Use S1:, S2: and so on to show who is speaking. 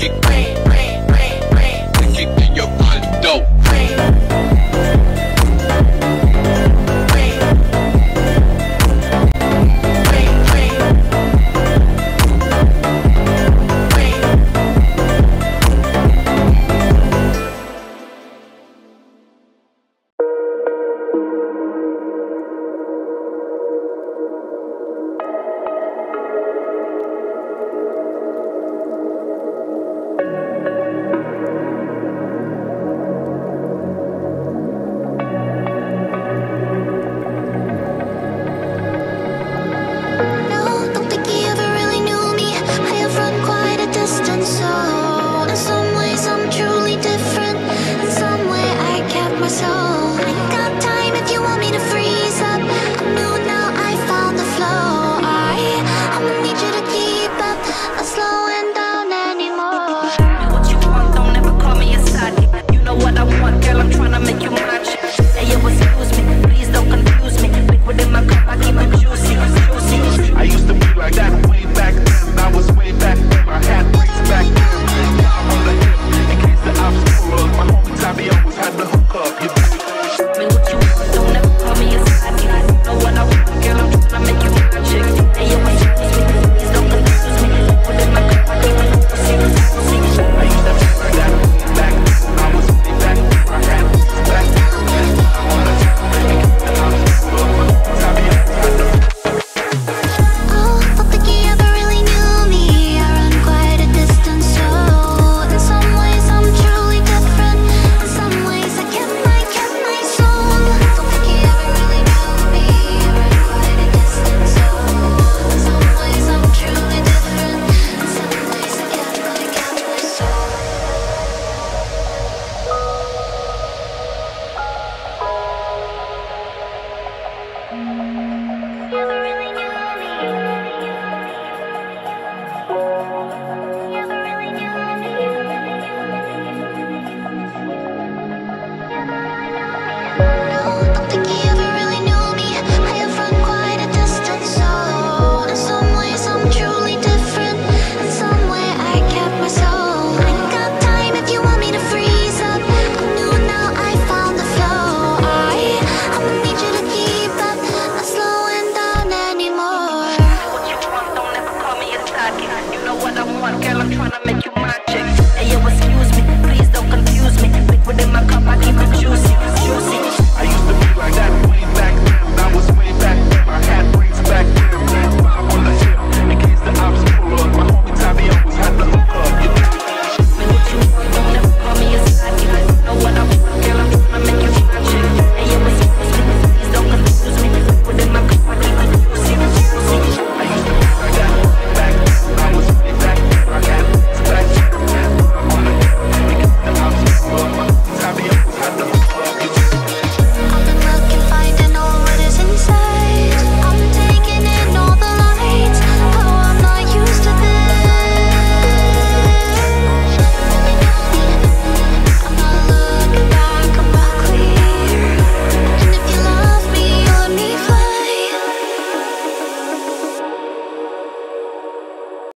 S1: Kick bang.
S2: You know what I want, girl, I'm trying to make you my chick. Hey, yo, excuse me, please don't confuse me. Liquid in my cup, I keep it juicy.